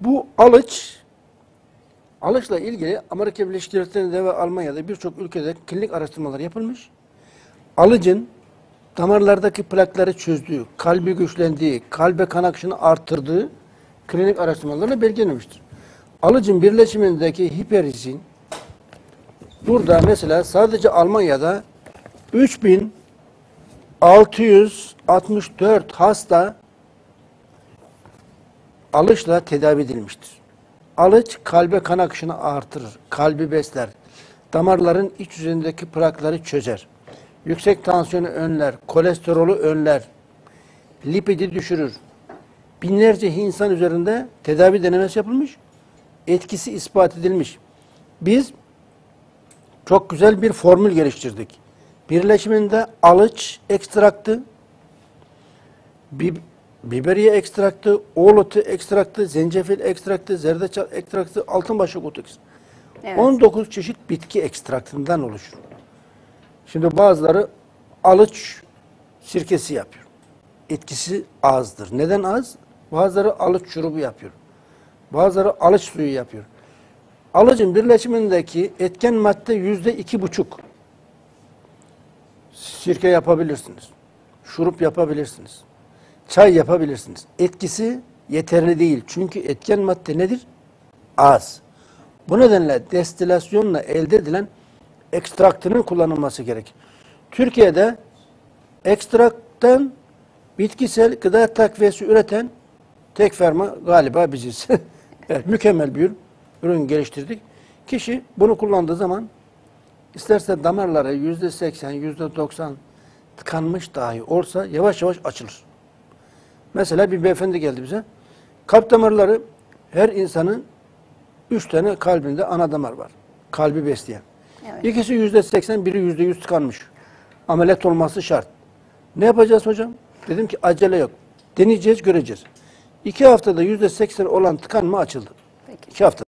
Bu alıç, alıçla ilgili Amerika Birleşik Devletleri'nde ve Almanya'da birçok ülkede klinik araştırmalar yapılmış. Alıcın damarlardaki plakları çözdüğü, kalbi güçlendiği, kalbe kan akışını arttırdığı klinik araştırmalarla belgelenmiştir. Alıcın birleşimindeki hiperizin burada mesela sadece Almanya'da 3664 hasta alışla tedavi edilmiştir. Alıç kalbe kan akışını artırır, kalbi besler, damarların iç yüzeyindeki plakları çözer, yüksek tansiyonu önler, kolesterolü önler, lipidi düşürür. Binlerce insan üzerinde tedavi denemesi yapılmış, etkisi ispat edilmiş. Biz çok güzel bir formül geliştirdik. Birleşiminde alıç ekstraktı, bib biberiye ekstraktı, oğlutu ekstraktı, zencefil ekstraktı, zerdeçal ekstraktı, altınbaşak otu ekstraktı. Evet. 19 çeşit bitki ekstraktından oluşur. Şimdi bazıları alıç sirkesi yapıyor. Etkisi azdır. Neden az? Bazıları alıç şurubu yapıyor. Bazıları alıç suyu yapıyor. Alıcın birleşimindeki etken madde yüzde iki buçuk. Sirke yapabilirsiniz. Şurup yapabilirsiniz. Çay yapabilirsiniz. Etkisi yeterli değil. Çünkü etken madde nedir? Az. Bu nedenle destilasyonla elde edilen ekstraktının kullanılması gerek. Türkiye'de ekstraktan bitkisel gıda takviyesi üreten tek firma galiba biziz. evet, mükemmel bir ürün geliştirdik. Kişi bunu kullandığı zaman isterse damarları yüzde seksen, yüzde doksan tıkanmış dahi olsa yavaş yavaş açılır. Mesela bir beyefendi geldi bize. Kalp damarları her insanın üç tane kalbinde ana damar var. Kalbi besleyen. Evet. İkisi yüzde seksen, biri yüzde yüz tıkanmış. Ameliyat olması şart. Ne yapacağız hocam? Dedim ki acele yok. Deneyeceğiz, göreceğiz. İki haftada yüzde seksen olan tıkanma açıldı. Peki. İki hafta.